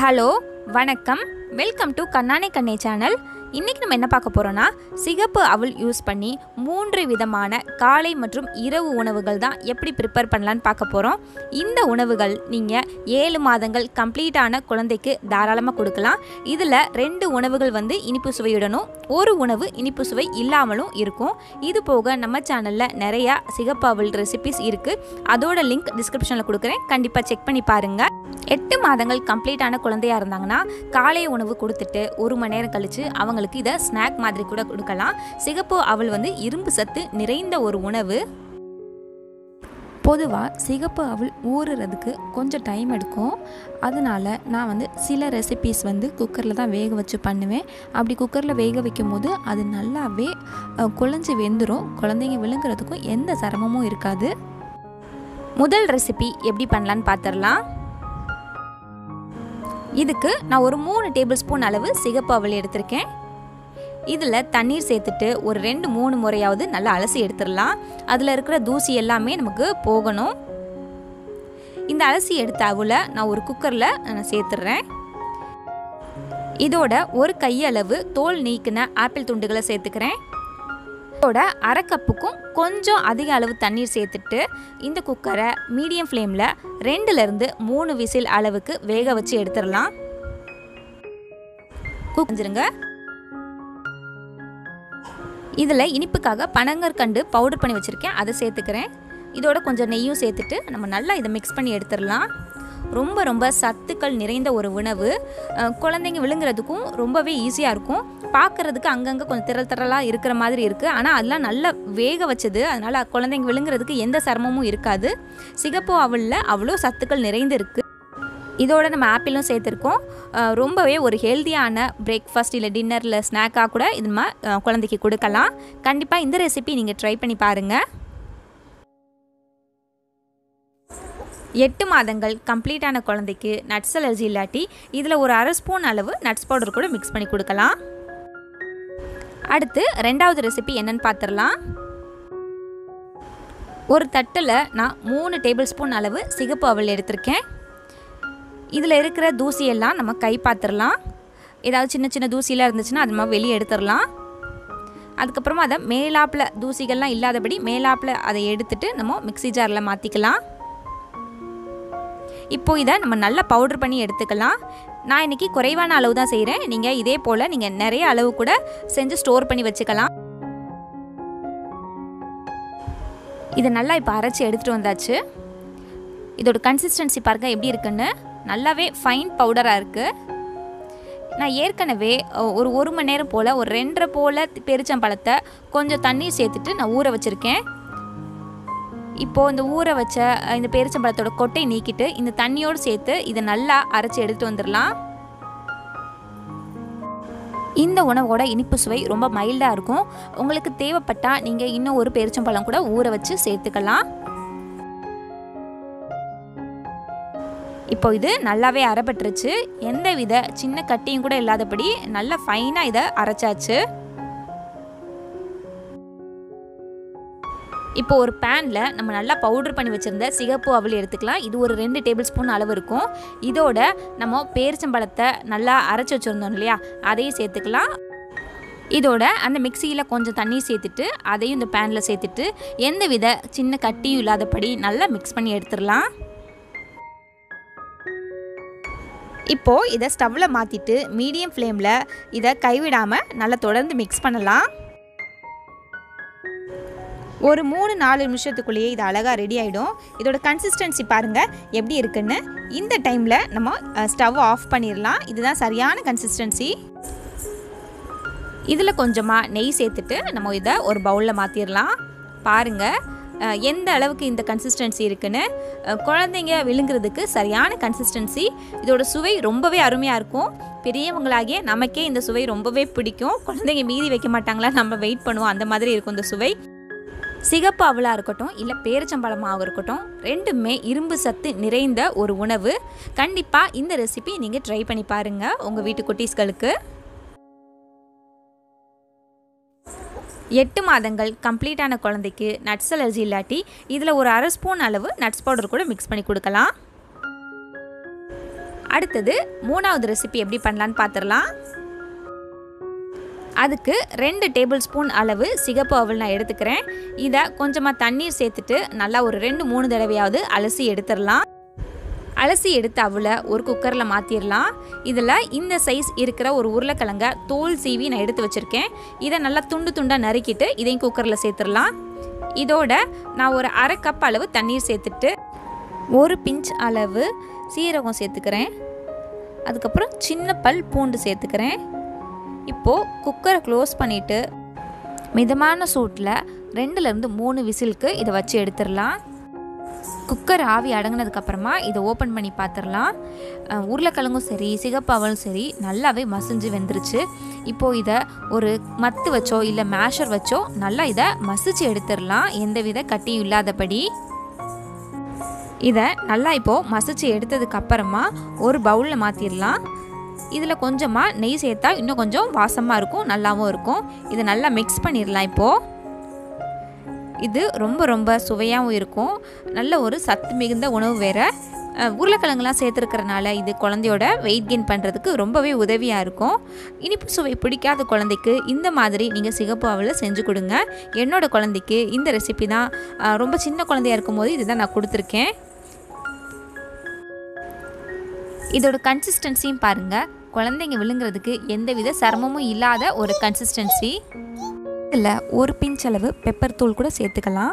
Hello வணக்கம். Welcome to Kannana கண்ணே channel இன்றைக்கி நம்ம என்ன பார்க்க போகிறோன்னா சிகப்பு அவள் யூஸ் பண்ணி மூன்று விதமான காலை மற்றும் இரவு உணவுகள் தான் எப்படி ப்ரிப்பேர் பண்ணலான்னு பார்க்க போகிறோம் இந்த உணவுகள் நீங்கள் ஏழு மாதங்கள் கம்ப்ளீட்டான குழந்தைக்கு தாராளமாக கொடுக்கலாம். இதில் ரெண்டு உணவுகள் வந்து இனிப்பு சுவையுடனும் ஒரு உணவு இனிப்பு சுவை இல்லாமலும் இருக்கும். இது போக நம்ம சேனலில் நிறையா சிகப்பு அவள் ரெசிபிஸ் இருக்குது அதோட லிங்க் டிஸ்கிரிப்ஷனில் கொடுக்குறேன். கண்டிப்பாக செக் பண்ணி பாருங்கள் எட்டு மாதங்கள் கம்ப்ளீட்டான குழந்தையா இருந்தாங்கன்னா காலை உணவு கொடுத்துட்டு ஒரு மணி நேரம் கழித்து அவங்களுக்கு இதை ஸ்நாக் மாதிரி கூட கொடுக்கலாம். சிகப்பு அவள் வந்து இரும்பு சத்து நிறைந்த ஒரு உணவு. பொதுவாக சிகப்பு அவள் ஊறுறதுக்கு கொஞ்சம் டைம் எடுக்கும். அதனால் நான் வந்து சில ரெசிபீஸ் வந்து குக்கரில் தான் வேக வச்சு பண்ணுவேன். அப்படி குக்கரில் வேக வைக்கும் போது அது நல்லாவே குழஞ்சி வெந்துடும் குழந்தைங்க விழுங்குறதுக்கும் எந்த சிரமமும் இருக்காது. முதல் ரெசிபி எப்படி பண்ணலான்னு பார்த்துடலாம் இதுக்கு நான் ஒரு மூணு டேபிள் ஸ்பூன் அளவு சிகப்பு அவல் எடுத்திருக்கேன். இதில் தண்ணீர் சேர்த்துட்டு ஒரு ரெண்டு மூணு முறையாவது நல்லா அலசி எடுத்துடலாம். அதில் இருக்கிற தூசி எல்லாமே நமக்கு போகணும். இந்த அலசி எடுத்த அவலை நான் ஒரு குக்கரில் நான் சேர்த்துடுறேன். இதோட ஒரு கையளவு தோல் நீக்கின ஆப்பிள் துண்டுகளை சேர்த்துக்கிறேன். இதோட அரை கப்புக்கும் கொஞ்சம் அதிக அளவு தண்ணீர் சேர்த்துட்டு இந்த குக்கரை மீடியம் ஃப்ளேமில் ரெண்டுலேருந்து மூணு விசில் அளவுக்கு வேக வச்சு எடுத்துடலாம். குஞ்சிருங்க இதில் இனிப்புக்காக பனங்கற்கண்டு பவுடர் பண்ணி வச்சுருக்கேன். அதை சேர்த்துக்கிறேன். இதோட கொஞ்சம் நெய்யும் சேர்த்துட்டு நம்ம நல்லா இதை மிக்ஸ் பண்ணி எடுத்துடலாம். ரொம்ப ரொம்ப சத்துக்கள் நிறைந்த ஒரு உணவு. குழந்தைங்க விழுங்குறதுக்கும் ரொம்பவே ஈஸியாக இருக்கும். பார்க்குறதுக்கு அங்கங்கே கொஞ்சம் திரள் திரளாக இருக்கிற மாதிரி இருக்குது ஆனால் அதெல்லாம் நல்லா வேக வச்சது. அதனால் குழந்தைங்க விழுங்குறதுக்கு எந்த சிரமமும் இருக்காது. சிகப்பு அவளில் அவ்வளோ சத்துக்கள் நிறைந்து இருக்குது இதோட நம்ம ஆப்பிளும் சேர்த்துருக்கோம். ரொம்பவே ஒரு ஹெல்த்தியான பிரேக்ஃபாஸ்ட் இல்லை டின்னரில் ஸ்நாக்காக கூட இது நம்ம குழந்தைக்கு கொடுக்கலாம். கண்டிப்பாக இந்த ரெசிபி நீங்கள் ட்ரை பண்ணி பாருங்கள் எட்டு மாதங்கள் கம்ப்ளீட்டான குழந்தைக்கு நட்ஸ் அலர்ஜி இல்லாட்டி இதில் ஒரு அரை ஸ்பூன் அளவு நட்ஸ் பவுடர் கூட மிக்ஸ் பண்ணி கொடுக்கலாம். அடுத்து ரெண்டாவது ரெசிபி என்னன்னு பார்த்துடலாம் ஒரு தட்டில் நான் மூணு டேபிள் ஸ்பூன் அளவு சிகப்பு அவல் எடுத்திருக்கேன். இதில் இருக்கிற தூசியெல்லாம் நம்ம கை பார்த்துடலாம் ஏதாவது சின்ன சின்ன தூசியெலாம் இருந்துச்சுன்னா அது மாதிரி வெளியே எடுத்துடலாம். அதுக்கப்புறமா அதை மேலாப்பில் தூசிகள்லாம் இல்லாதபடி மேலாப்பில் அதை எடுத்துட்டு நம்ம மிக்ஸி ஜாரில் மாற்றிக்கலாம் இப்போ இதை நம்ம நல்லா பவுடர் பண்ணி எடுத்துக்கலாம். நான் இன்றைக்கி குறைவான அளவு தான் செய்கிறேன் நீங்கள் இதே போல் நீங்கள் நிறைய அளவு கூட செஞ்சு ஸ்டோர் பண்ணி வச்சுக்கலாம். இதை நல்லா இப்போ அரைச்சி எடுத்துகிட்டு வந்தாச்சு. இதோட கன்சிஸ்டன்சி பாருங்க எப்படி இருக்குன்னு. நல்லாவே ஃபைன் பவுடராக இருக்குது நான் ஏற்கனவே ஒரு ஒரு மணி நேரம் போல் ஒரு ரெண்டரை போல் பெருச்சம்பழத்தை கொஞ்சம் தண்ணி சேர்த்துட்டு நான் ஊற வச்சுருக்கேன். இப்போது இந்த ஊற வச்ச இந்த பேரிச்சம்பழத்தோட கொட்டை நீக்கிட்டு இந்த தண்ணியோடு சேர்த்து இதை நல்லா அரைச்சி எடுத்து வந்துடலாம். இந்த உணவோட இனிப்பு சுவை ரொம்ப மைல்டாக இருக்கும். உங்களுக்கு தேவைப்பட்டால் நீங்கள் இன்னும் ஒரு பேரிச்சம்பழம் கூட ஊற வச்சு சேர்த்துக்கலாம். இப்போ இது நல்லாவே அரைப்பட்டுருச்சு எந்த வித சின்ன கட்டியும் கூட இல்லாதபடி நல்லா ஃபைனாக இதை அரைச்சாச்சு. இப்போ ஒரு பேனில் நம்ம நல்லா பவுடர் பண்ணி வச்சுருந்த சிகப்பு அவல் எடுத்துக்கலாம். இது ஒரு ரெண்டு டேபிள் ஸ்பூன் அளவு இருக்கும். இதோட நம்ம பேரிச்சம்பழத்தை நல்லா அரைச்சி வச்சுருந்தோம் இல்லையா? அதையும் சேர்த்துக்கலாம். இதோட அந்த மிக்சியில் கொஞ்சம் தண்ணி சேர்த்துட்டு அதையும் இந்த பேனில் சேர்த்துட்டு எந்த வித சின்ன கட்டியும் இல்லாதபடி நல்லா மிக்ஸ் பண்ணி எடுத்துடலாம். இப்போது இதை ஸ்டவ்வில் மாற்றிட்டு மீடியம் ஃப்ளேமில் இதை கைவிடாமல் நல்லா தொடர்ந்து மிக்ஸ் பண்ணலாம். ஒரு மூணு நாலு நிமிஷத்துக்குள்ளேயே இது அழகாக ரெடி ஆகிடும் இதோட கன்சிஸ்டன்சி பாருங்கள் எப்படி இருக்குன்னு. இந்த டைமில் நம்ம ஸ்டவ் ஆஃப் பண்ணிடலாம் இதுதான் சரியான கன்சிஸ்டன்சி இதில் கொஞ்சமாக நெய் சேர்த்துட்டு நம்ம இதை ஒரு பவுலில் மாற்றிடலாம் பாருங்கள் எந்த அளவுக்கு இந்த கன்சிஸ்டன்சி இருக்குன்னு. குழந்தைங்க விழுங்குறதுக்கு சரியான கன்சிஸ்டன்சி இதோட சுவை ரொம்பவே அருமையாக இருக்கும். பெரியவங்களாகிய நமக்கே இந்த சுவை ரொம்பவே பிடிக்கும். குழந்தைங்க மீதி வைக்க மாட்டாங்களா? நம்ம வெயிட் பண்ணுவோம். அந்த மாதிரி இருக்கும் இந்த சுவை. சிகப்பு அவலாக இருக்கட்டும் இல்லை பேரிச்சம்பழமாக இருக்கட்டும் ரெண்டுமே இரும்பு சத்து நிறைந்த ஒரு உணவு. கண்டிப்பாக இந்த ரெசிபி நீங்கள் ட்ரை பண்ணி பாருங்கள் உங்கள் வீட்டு குட்டீஸ்களுக்கு. எட்டு மாதங்கள் கம்ப்ளீட்டான குழந்தைக்கு நட்ஸ் அலர்ஜி இல்லாட்டி இதில் ஒரு அரை ஸ்பூன் அளவு நட்ஸ் பவுடர் கூட மிக்ஸ் பண்ணி கொடுக்கலாம். அடுத்தது மூணாவது ரெசிபி எப்படி பண்ணலான்னு பார்த்துடலாம் அதுக்கு ரெண்டு டேபிள் ஸ்பூன் அளவு சிகப்பு அவல் நான் எடுத்துக்கிறேன். இதை கொஞ்சமாக தண்ணீர் சேர்த்துட்டு நல்லா ஒரு ரெண்டு மூணு தடவையாவது அலசி எடுத்துடலாம். அலசி எடுத்த அவளை ஒரு குக்கரில் மாற்றிடலாம் இதில் இந்த சைஸ் இருக்கிற ஒரு உருளைக்கிழங்க தோல் சீவி நான் எடுத்து வச்சுருக்கேன். இதை நல்லா துண்டு துண்டாக நறுக்கிட்டு இதையும் குக்கரில் சேர்த்துடலாம். இதோட நான் ஒரு அரை கப் அளவு தண்ணீர் சேர்த்துட்டு ஒரு பிஞ்ச் அளவு சீரகம் சேர்த்துக்கிறேன். அதுக்கப்புறம் சின்ன பல் பூண்டு சேர்த்துக்கிறேன். இப்போது குக்கரை க்ளோஸ் பண்ணிவிட்டு மிதமான சூட்டில் ரெண்டுலேருந்து மூணு விசிலுக்கு இதை வச்சு எடுத்துடலாம். குக்கர் ஆவி அடங்கினதுக்கப்புறமா இதை ஓப்பன் பண்ணி பார்த்துடலாம். உருளைக்கிழங்கும் சரி சிகப்பாவலும் சரி நல்லாவே மசிஞ்சு வெந்துருச்சு. இப்போது இதை ஒரு மத்து வச்சோ இல்லை மேஷர் வச்சோ நல்லா இதை மசிச்சு எடுத்துடலாம். எந்தவித கட்டியும் இல்லாதபடி. இதை நல்லா இப்போது மசிச்சு எடுத்ததுக்கப்புறமா ஒரு பவுலில் மாற்றிடலாம் இதில் கொஞ்சமாக நெய் சேர்த்தா இன்னும் கொஞ்சம் வாசமாக இருக்கும் நல்லாவும் இருக்கும். இதை நல்லா மிக்ஸ் பண்ணிடலாம் இப்போது இது ரொம்ப ரொம்ப சுவையாகவும் இருக்கும். நல்ல ஒரு சத்து மிகுந்த உணவு வேறு. உருளைக்கிழங்குலாம் சேர்த்துருக்கறனால இது குழந்தையோட வெயிட் கெயின் பண்ணுறதுக்கு ரொம்பவே உதவியாக இருக்கும். இனிப்பு சுவை பிடிக்காத குழந்தைக்கு இந்த மாதிரி நீங்கள் சிகப்பு அவளை செஞ்சு கொடுங்க. என்னோட குழந்தைக்கு இந்த ரெசிபி தான். ரொம்ப சின்ன குழந்தையா இருக்கும்போது இதுதான் நான் கொடுத்துருக்கேன். இதோட கன்சிஸ்டன்சியும் பாருங்கள் குழந்தைங்க விழுங்குறதுக்கு எந்தவித சிரமமும் இல்லாத ஒரு கன்சிஸ்டன்சி இதில் ஒரு பிஞ்ச் அளவு பெப்பர் தூள் கூட சேர்த்துக்கலாம்.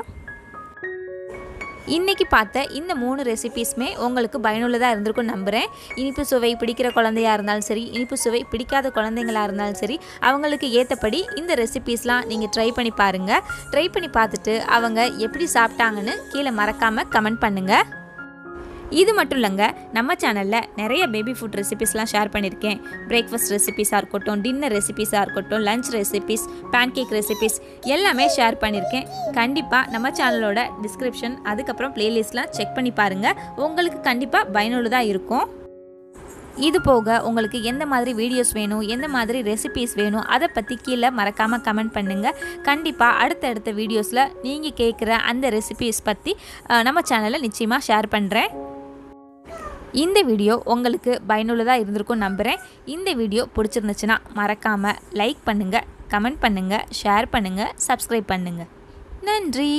இன்றைக்கி பார்த்த இந்த மூணு ரெசிபீஸுமே உங்களுக்கு பயனுள்ளதாக இருந்திருக்கும் நம்புகிறேன் இனிப்பு சுவை பிடிக்கிற குழந்தையாக இருந்தாலும் சரி இனிப்பு சுவை பிடிக்காத குழந்தைங்களாக இருந்தாலும் சரி அவங்களுக்கு ஏற்றபடி இந்த ரெசிபீஸ்லாம் நீங்கள் ட்ரை பண்ணி பாருங்கள் ட்ரை பண்ணி பார்த்துட்டு அவங்க எப்படி சாப்பிட்டாங்கன்னு கீழே மறக்காமல் கமெண்ட் பண்ணுங்கள் இது மட்டும் இல்லைங்க நம்ம சேனலில் நிறைய பேபி ஃபுட் ரெசிபிஸ்லாம் ஷேர் பண்ணியிருக்கேன். பிரேக்ஃபாஸ்ட் ரெசிபிஸாக இருக்கட்டும் டின்னர் ரெசிபிஸாக இருக்கட்டும் லஞ்ச் ரெசிபிஸ் பேன்கேக் ரெசிபிஸ் எல்லாமே ஷேர் பண்ணியிருக்கேன். கண்டிப்பாக நம்ம சேனலோட டிஸ்கிரிப்ஷன் அதுக்கப்புறம் ப்ளேலிஸ்ட்லாம் செக் பண்ணி பாருங்கள் உங்களுக்கு கண்டிப்பாக பயனுள்ளதாக இருக்கும். இது போக உங்களுக்கு எந்த மாதிரி வீடியோஸ் வேணும் எந்த மாதிரி ரெசிபிஸ் வேணும் அதை பற்றி கீழே மறக்காமல் கமெண்ட் பண்ணுங்கள் கண்டிப்பாக அடுத்தடுத்த வீடியோஸில் நீங்கள் கேட்குற அந்த ரெசிபிஸ் பற்றி நம்ம சேனலில் நிச்சயமாக ஷேர் பண்ணுறேன் இந்த வீடியோ உங்களுக்கு பயனுள்ளதாக இருந்திருக்கும் நம்புகிறேன் இந்த வீடியோ பிடிச்சிருந்துச்சுன்னா மறக்காமல் லைக் பண்ணுங்கள் கமெண்ட் பண்ணுங்கள் ஷேர் பண்ணுங்கள் சப்ஸ்கிரைப் பண்ணுங்கள் நன்றி.